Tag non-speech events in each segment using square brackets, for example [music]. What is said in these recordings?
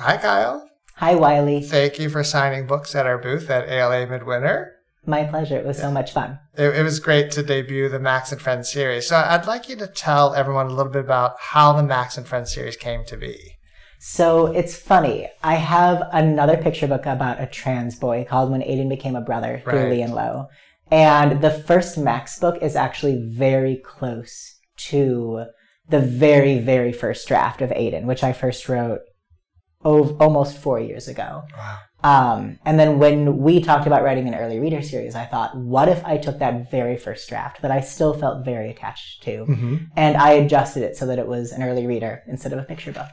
Hi, Kyle. Hi, Wiley. Thank you for signing books at our booth at ALA Midwinter. My pleasure. It was so much fun. It, it, was great to debut the Max and Friends series. So I'd like you to tell everyone a little bit about how the Max and Friends series came to be. So it's funny. I have another picture book about a trans boy called When Aiden Became a Brother through Lee and Low. And the first Max book is actually very close to the very, very first draft of Aiden, which I first wrote oh, almost four years ago. Wow. Um, and then when we talked about writing an early reader series, I thought, what if I took that very first draft that I still felt very attached to mm-hmm. and I adjusted it so that it was an early reader instead of a picture book?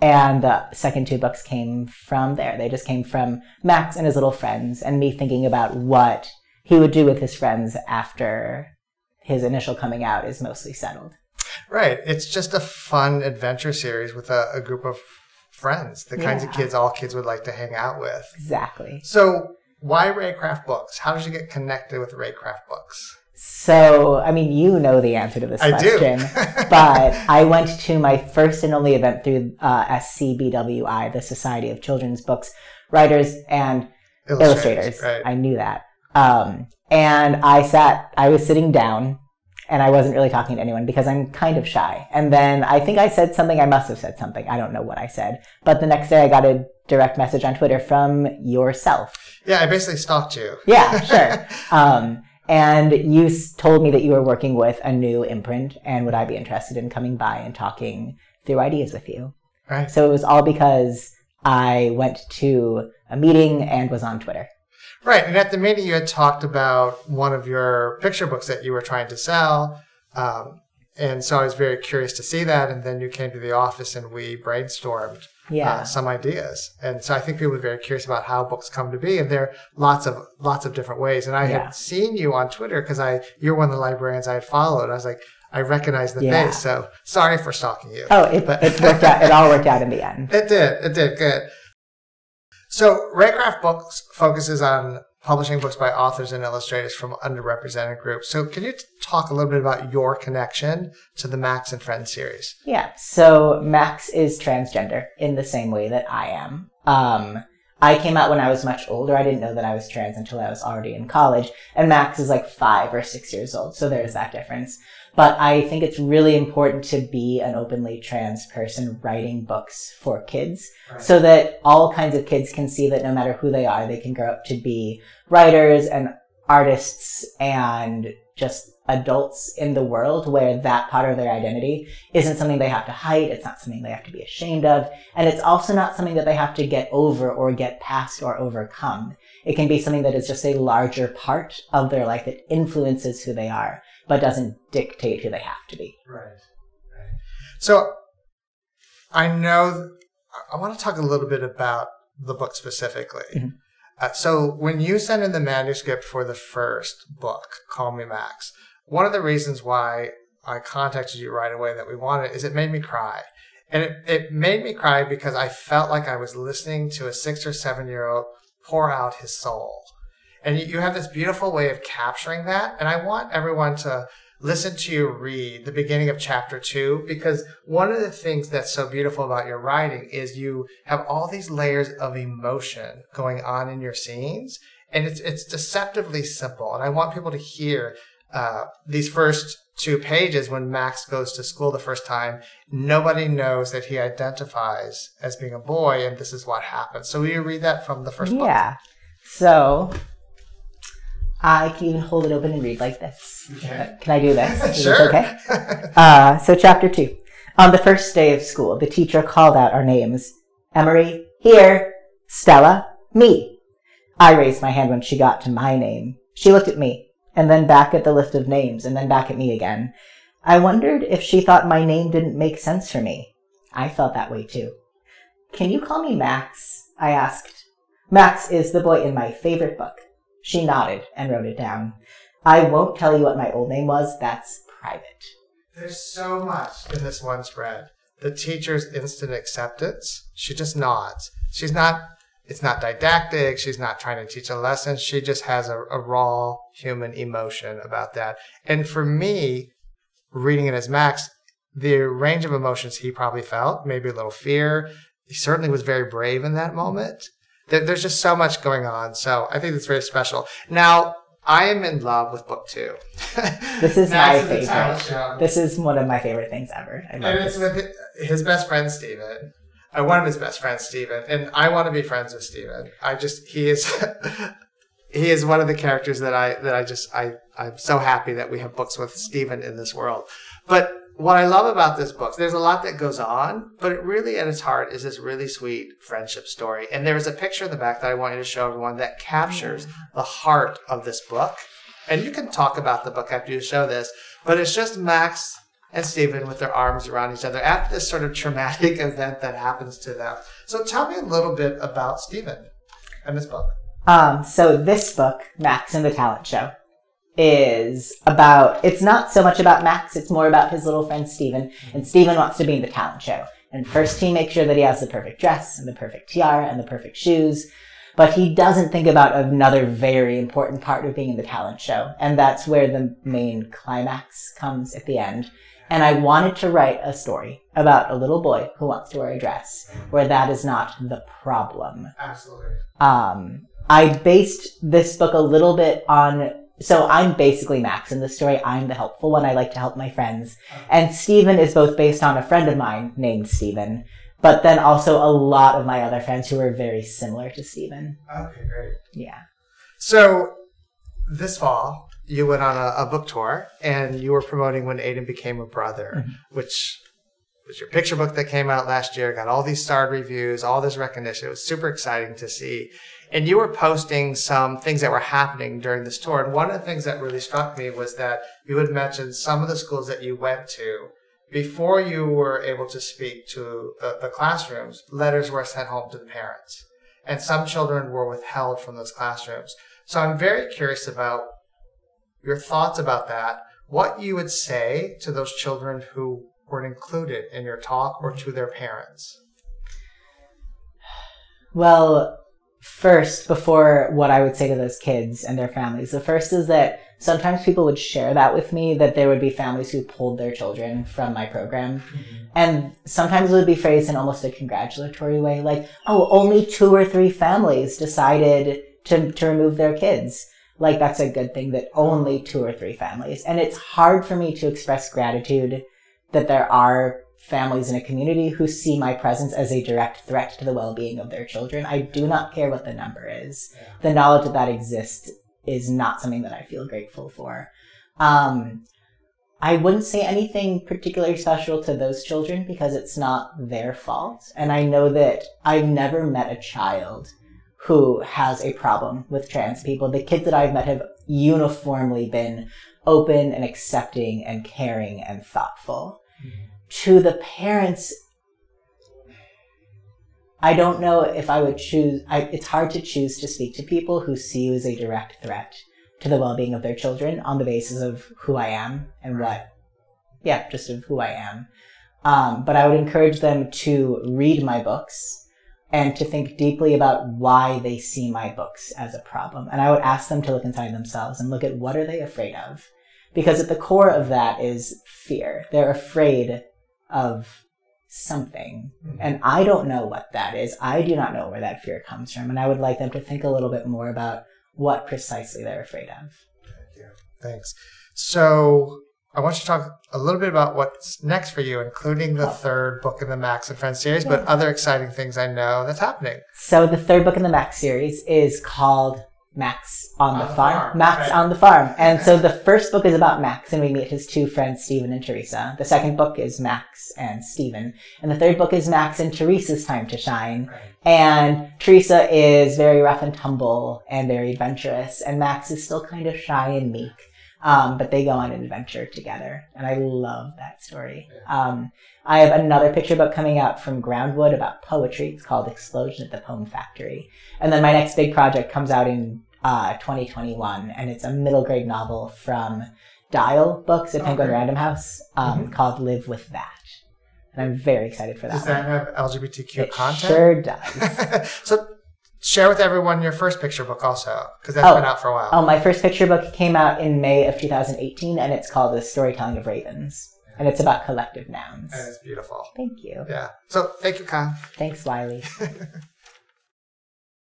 And the second two books came from there. They just came from Max and his little friends and me thinking about what he would do with his friends after his initial coming out is mostly settled. Right. It's just a fun adventure series with a, a group of friends, the kinds of kids all kids would like to hang out with. Exactly. So, why Reycraft Books? How did you get connected with Reycraft Books? So, I mean, you know the answer to this I question, [laughs] but I went to my first and only event through uh, SCBWI, the Society of Children's Books Writers and Illustrators. Illustrators. Right. I knew that. Um, and I sat, I was sitting down and I wasn't really talking to anyone because I'm kind of shy. And then I think I said something, I must have said something. I don't know what I said. But the next day I got a direct message on Twitter from yourself. Yeah, I basically stalked you. Yeah, [laughs] sure. um, and you told me that you were working with a new imprint and would I be interested in coming by and talking through ideas with you? Right. So it was all because I went to a meeting and was on Twitter. Right. And at the meeting, you had talked about one of your picture books that you were trying to sell. Um, and so I was very curious to see that. And then you came to the office and we brainstormed uh, yeah. uh, some ideas. And so I think people are very curious about how books come to be. And there are lots of, lots of different ways. And I yeah. had seen you on Twitter because I, you're one of the librarians I had followed. I was like, I recognize the yeah. face. So sorry for stalking you. Oh, it, but it worked out. It all worked out in the end. [laughs] It did. It did. Good. So Reycraft Books focuses on publishing books by authors and illustrators from underrepresented groups. So can you talk a little bit about your connection to the Max and Friends series? Yeah. So Max is transgender in the same way that I am. Um, I came out when I was much older. I didn't know that I was trans until I was already in college. And Max is like five or six years old. So there's that difference. But I think it's really important to be an openly trans person writing books for kids right. so that all kinds of kids can see that no matter who they are, they can grow up to be writers and artists and just adults in the world where that part of their identity isn't something they have to hide. It's not something they have to be ashamed of. And it's also not something that they have to get over or get past or overcome. It can be something that is just a larger part of their life that influences who they are but doesn't dictate who they have to be. Right. right. So I know I want to talk a little bit about the book specifically. Mm-hmm. Uh, so when you sent in the manuscript for the first book, Call Me Max, one of the reasons why I contacted you right away that we wanted is it made me cry. And it, it made me cry because I felt like I was listening to a six or seven year old pour out his soul. And you have this beautiful way of capturing that. And I want everyone to listen to you read the beginning of chapter two, because one of the things that's so beautiful about your writing is you have all these layers of emotion going on in your scenes. And it's, it's deceptively simple. And I want people to hear, uh, these first two pages when Max goes to school the first time. Nobody knows that he identifies as being a boy, and this is what happens. So will you read that from the first yeah. book? Yeah. So I can even hold it open and read like this. Okay. Can I do this? [laughs] Is sure. This okay. [laughs] Uh, so chapter two. On the first day of school, the teacher called out our names. Emery, here. Stella, me. I raised my hand when she got to my name. She looked at me, and then back at the list of names, and then back at me again. I wondered if she thought my name didn't make sense for me. I felt that way too. Can you call me Max? I asked. Max is the boy in my favorite book. She nodded and wrote it down. I won't tell you what my old name was. That's private. There's so much in this one spread. The teacher's instant acceptance. She just nods. She's not, it's not didactic. She's not trying to teach a lesson. She just has a, a raw human emotion about that. And for me, reading it as Max, the range of emotions he probably felt, maybe a little fear, he certainly was very brave in that moment. There, there's just so much going on. So I think it's very special. Now, I am in love with book two. [laughs] This is my and the Talent favorite. Show. This is one of my favorite things ever. I love and it's this. with his best friend Steven. Uh, one of his best friends, Steven. And I want to be friends with Steven. I just he is [laughs] he is one of the characters that I that I just I I'm so happy that we have books with Steven in this world. But what I love about this book, there's a lot that goes on, but it really at its heart is this really sweet friendship story. And there's a picture in the back that I want you to show everyone that captures the heart of this book. And you can talk about the book after you show this, but it's just Max and Stephen with their arms around each other after this sort of traumatic [laughs] event that happens to them. So tell me a little bit about Stephen and this book. Um, so this book, Max and the Talent Show, is about, it's not so much about Max, it's more about his little friend Steven. And Steven wants to be in the talent show. And first he makes sure that he has the perfect dress and the perfect tiara and the perfect shoes. But he doesn't think about another very important part of being in the talent show. And that's where the main climax comes at the end. And I wanted to write a story about a little boy who wants to wear a dress where that is not the problem Absolutely. um, I based this book a little bit on. So I'm basically Max in the story. I'm the helpful one. I like to help my friends. And Stephen is both based on a friend of mine named Stephen, but then also a lot of my other friends who are very similar to Stephen. Okay, great. Yeah. So this fall, you went on a, a book tour and you were promoting When Aiden Became a Brother, mm-hmm. which was your picture book that came out last year, got all these starred reviews, all this recognition. It was super exciting to see. And you were posting some things that were happening during this tour. And one of the things that really struck me was that you had mentioned some of the schools that you went to before you were able to speak to the, the classrooms, letters were sent home to the parents. And some children were withheld from those classrooms. So I'm very curious about your thoughts about that, what you would say to those children who weren't included in your talk or to their parents. Well, first, before what I would say to those kids and their families, the first is that sometimes people would share that with me that there would be families who pulled their children from my program. Mm-hmm. And sometimes it would be phrased in almost a congratulatory way, like, oh, only two or three families decided to, to remove their kids. Like, that's a good thing that only two or three families. And it's hard for me to express gratitude that there are families in a community who see my presence as a direct threat to the well-being of their children. I do not care what the number is. The knowledge that that exists is not something that I feel grateful for. Um, I wouldn't say anything particularly special to those children because it's not their fault. And I know that I've never met a child who has a problem with trans people. The kids that I've met have uniformly been open and accepting and caring and thoughtful. To the parents, I don't know if I would choose. I, it's hard to choose to speak to people who see you as a direct threat to the well-being of their children on the basis of who I am and what, yeah, just of who I am. Um, but I would encourage them to read my books and to think deeply about why they see my books as a problem. And I would ask them to look inside themselves and look at what are they afraid of? Because at the core of that is fear. They're afraid of something. Mm-hmm. And I don't know what that is. I do not know where that fear comes from. And I would like them to think a little bit more about what precisely they're afraid of. Thank you. Thanks. So I want you to talk a little bit about what's next for you, including the oh. third book in the Max and Friends series, but other exciting things I know that's happening. So the third book in the Max series is called Max on the On the Farm. Farm, Max right. on the Farm. And so the first book is about Max and we meet his two friends, Stephen and Teresa. The second book is Max and Stephen. And the third book is Max and Teresa's Time to Shine. And Teresa is very rough and tumble and very adventurous. And Max is still kind of shy and meek. Um, but they go on an adventure together. And I love that story. Um, I have another picture book coming out from Groundwood about poetry. It's called Explosion at the Poem Factory. And then my next big project comes out in uh, 2021, and it's a middle grade novel from Dial Books at Penguin Okay. Random House um, called Live with That. And I'm very excited for that Does one. that have LGBTQ it content? sure [laughs] does. so share with everyone your first picture book also, because that's Oh. been out for a while. Oh, my first picture book came out in May of 2018, and it's called The Storytelling of Ravens. and it's about collective nouns. And it's beautiful. Thank you. Yeah. So thank you, Kyle. Thanks, Wiley. [laughs]